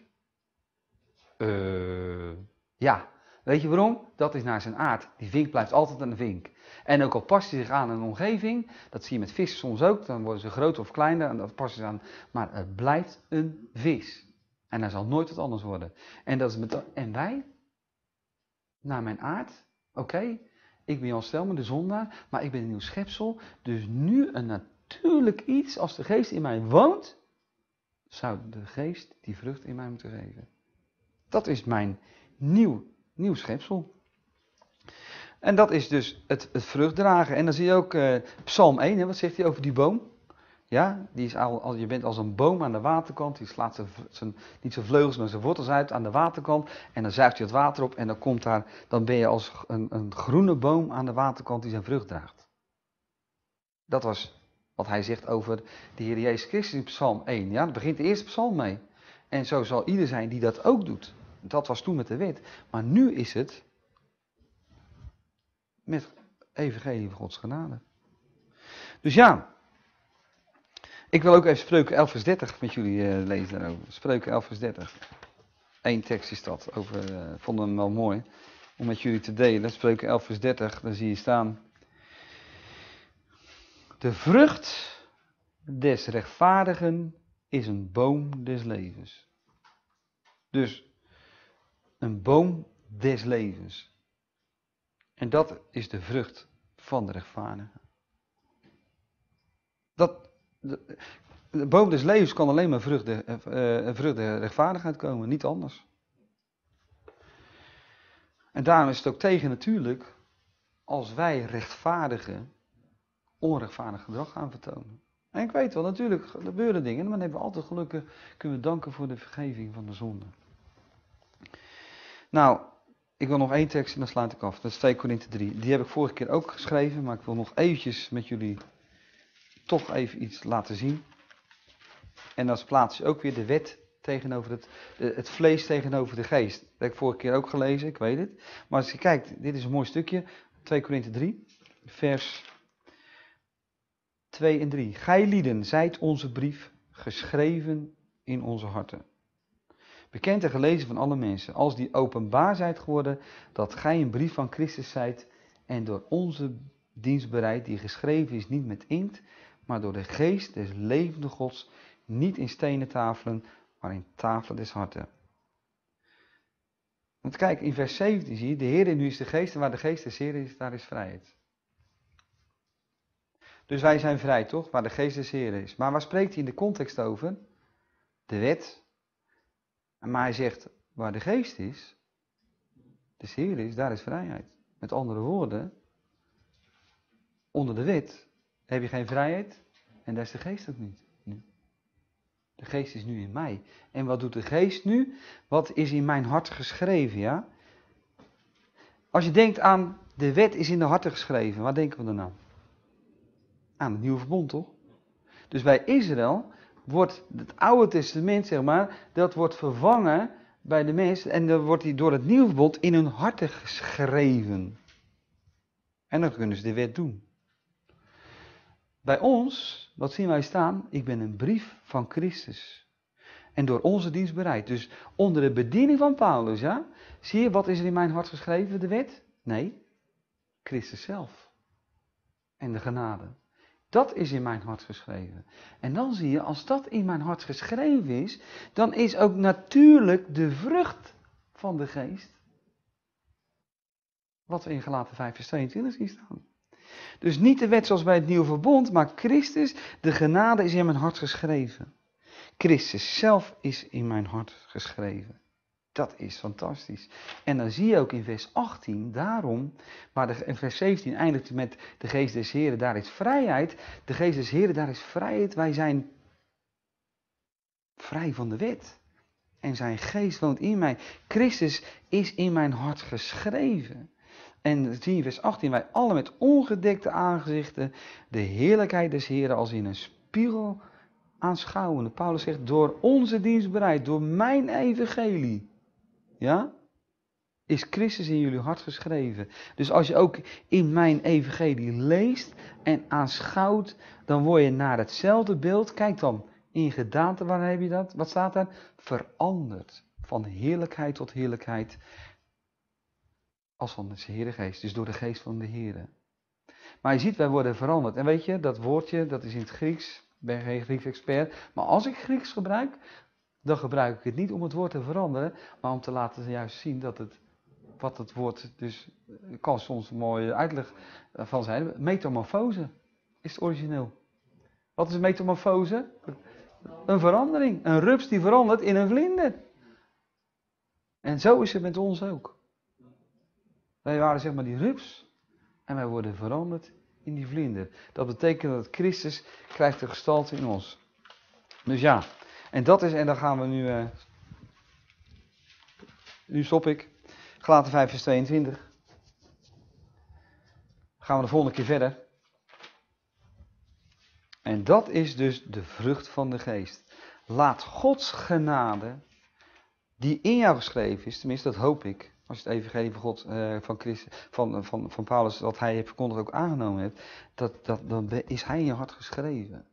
Uh, ja, weet je waarom? Dat is naar zijn aard. Die vink blijft altijd een vink. En ook al past hij zich aan een omgeving, dat zie je met vissen soms ook, dan worden ze groter of kleiner en dat past zich aan. Maar het blijft een vis. En hij zal nooit wat anders worden. En, dat is met, en wij? Naar mijn aard? Oké, ik ben Jan Stelman, de zondaar, maar ik ben een nieuw schepsel. Dus nu een natuurlijk iets, als de geest in mij woont, zou de geest die vrucht in mij moeten geven. Dat is mijn nieuw, nieuw schepsel. En dat is dus het, het vruchtdragen. En dan zie je ook uh, Psalm 1, hè, wat zegt hij over die boom? Ja, die is al, je bent als een boom aan de waterkant. Die slaat zijn, zijn, niet zijn vleugels, maar zijn wortels uit aan de waterkant. En dan zuigt hij het water op en dan, komt daar, dan ben je als een, een groene boom aan de waterkant die zijn vrucht draagt. Dat was Wat hij zegt over de Heer Jezus Christus in Psalm 1. Ja, dat begint de eerste psalm mee. En zo zal ieder zijn die dat ook doet. Dat was toen met de wet. Maar nu is het met evangelie van Gods genade. Dus ja, ik wil ook even Spreuken 11 vers 30 met jullie uh, lezen daarover. Spreuken 11 vers 30. Eén tekst is dat. Over, uh, vond hem wel mooi om met jullie te delen. Spreuken 11 vers 30, daar zie je staan. De vrucht des rechtvaardigen is een boom des levens. Dus een boom des levens. En dat is de vrucht van de rechtvaardige. Dat, de, de boom des levens kan alleen maar vrucht de, uh, vrucht de rechtvaardigheid komen, niet anders. En daarom is het ook tegen natuurlijk als wij rechtvaardigen onrechtvaardig gedrag gaan vertonen. En ik weet wel, natuurlijk gebeuren dingen, maar dan hebben we altijd gelukkig, kunnen we danken voor de vergeving van de zonde. Nou, ik wil nog één tekst en dan sluit ik af. Dat is 2 Korinthe 3. Die heb ik vorige keer ook geschreven, maar ik wil nog eventjes met jullie toch even iets laten zien. En dan plaats je ook weer de wet tegenover het, het vlees tegenover de geest. Dat heb ik vorige keer ook gelezen, ik weet het. Maar als je kijkt, dit is een mooi stukje. 2 Korinthe 3, vers 2 en 3. Gij lieden, zijt onze brief, geschreven in onze harten. Bekend en gelezen van alle mensen, als die openbaar zijt geworden, dat gij een brief van Christus zijt en door onze dienstbereid, die geschreven is niet met inkt, maar door de geest des levende Gods, niet in stenen tafelen, maar in tafelen des harten. Want kijk, in vers 17 zie je, de Heer in u is de geest en waar de geest des is, daar is vrijheid. Dus wij zijn vrij, toch? Waar de geest des Heer is. Maar waar spreekt hij in de context over? De wet. Maar hij zegt, waar de geest is, de Heer is, daar is vrijheid. Met andere woorden, onder de wet heb je geen vrijheid en daar is de geest ook niet. De geest is nu in mij. En wat doet de geest nu? Wat is in mijn hart geschreven, ja? Als je denkt aan de wet is in de harten geschreven, wat denken we dan aan? Aan het nieuwe verbond, toch? Dus bij Israël wordt het Oude Testament, zeg maar, dat wordt vervangen bij de mensen en dan wordt die door het nieuwe verbond in hun harten geschreven. En dan kunnen ze de wet doen. Bij ons, wat zien wij staan? Ik ben een brief van Christus. En door onze dienst bereid. Dus onder de bediening van Paulus, ja? Zie je, wat is er in mijn hart geschreven, de wet? Nee, Christus zelf. En de genade. Dat is in mijn hart geschreven. En dan zie je, als dat in mijn hart geschreven is, dan is ook natuurlijk de vrucht van de geest. Wat we in Galaten 5 vers 22 zien staan. Dus niet de wet zoals bij het nieuwe verbond, maar Christus, de genade is in mijn hart geschreven. Christus zelf is in mijn hart geschreven. Dat is fantastisch. En dan zie je ook in vers 18, daarom, maar de, in vers 17 eindigt met de geest des Heren, daar is vrijheid. De geest des Heren, daar is vrijheid. Wij zijn vrij van de wet. En zijn geest woont in mij. Christus is in mijn hart geschreven. En zie in vers 18, wij alle met ongedekte aangezichten de heerlijkheid des Heren als in een spiegel aanschouwen. Paulus zegt, door onze dienstbereid, door mijn evangelie, ja, is Christus in jullie hart geschreven. Dus als je ook in mijn evangelie leest en aanschouwt, dan word je naar hetzelfde beeld, kijk dan, in gedaante, waar heb je dat? Wat staat daar? Veranderd. Van heerlijkheid tot heerlijkheid als van de Heere Geest, dus door de Geest van de Heere. Maar je ziet, wij worden veranderd. En weet je, dat woordje, dat is in het Grieks, ik ben geen Grieks expert, maar als ik Grieks gebruik, dan gebruik ik het niet om het woord te veranderen, maar om te laten juist zien dat het, wat het woord dus, kan soms een mooie uitleg van zijn. Metamorfose is het origineel. Wat is een metamorfose? Een verandering. Een rups die verandert in een vlinder. En zo is het met ons ook. Wij waren zeg maar die rups en wij worden veranderd in die vlinder. Dat betekent dat Christus krijgt de gestalte in ons. Dus ja, en dat is, en dan gaan we nu, uh, nu stop ik, Gelaten 5 vers 22. Gaan we de volgende keer verder. En dat is dus de vrucht van de geest. Laat Gods genade, die in jou geschreven is, tenminste dat hoop ik, als je het evangelie van God, eh, van, van, van, van Paulus, wat hij heeft verkondigd, ook aangenomen hebt, dat, dat, dan is hij in je hart geschreven.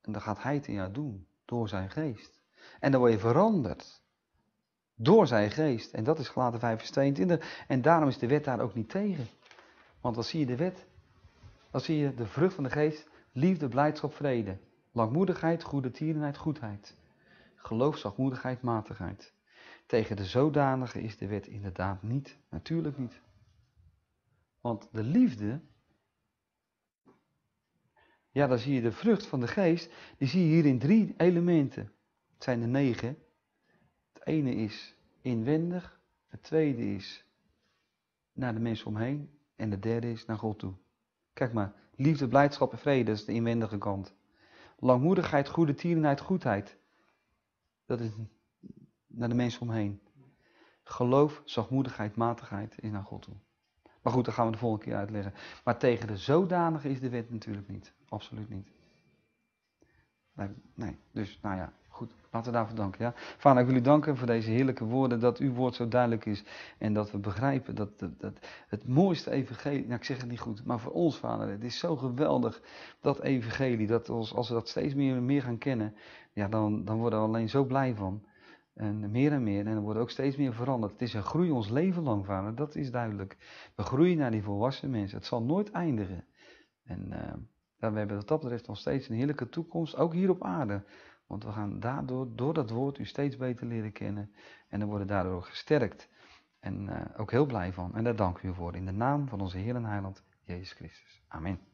En dan gaat hij het in jou doen, door zijn geest. En dan word je veranderd. Door zijn geest. En dat is gelaten 5 vers 22. En daarom is de wet daar ook niet tegen. Want dan zie je de wet. Dan zie je de vrucht van de geest. Liefde, blijdschap, vrede. Langmoedigheid, goede tierenheid, goedheid. Geloof, zachtmoedigheid, matigheid. Tegen de zodanige is de wet inderdaad niet. Natuurlijk niet. Want de liefde, ja, dan zie je de vrucht van de geest, die zie je hier in drie elementen. Het zijn er negen. Het ene is inwendig, het tweede is naar de mensen omheen en de derde is naar God toe. Kijk maar, liefde, blijdschap en vrede, dat is de inwendige kant. Langmoedigheid, goede tierenheid, goedheid. Dat is naar de mensen omheen. Geloof, zachtmoedigheid, matigheid is naar God toe. Maar goed, dat gaan we de volgende keer uitleggen. Maar tegen de zodanige is de wet natuurlijk niet. Absoluut niet. Nee, dus nou ja, goed. Laten we daarvoor danken. Ja? Vader, ik wil u danken voor deze heerlijke woorden. Dat uw woord zo duidelijk is. En dat we begrijpen dat, dat, het mooiste evangelie. Nou, ik zeg het niet goed. Maar voor ons, vader. Het is zo geweldig. Dat evangelie. Dat als, als we dat steeds meer meer gaan kennen. Ja, dan, dan worden we alleen zo blij van. En meer en meer. En dan wordt ook steeds meer veranderd. Het is een groei ons leven lang, vader. Dat is duidelijk. We groeien naar die volwassen mensen. Het zal nooit eindigen. En uh, we hebben wat dat betreft nog steeds een heerlijke toekomst. Ook hier op aarde. Want we gaan daardoor, door dat woord, u steeds beter leren kennen. En dan worden daardoor gesterkt. En uh, ook heel blij van. En daar dank u voor. In de naam van onze Heer en Heiland, Jezus Christus. Amen.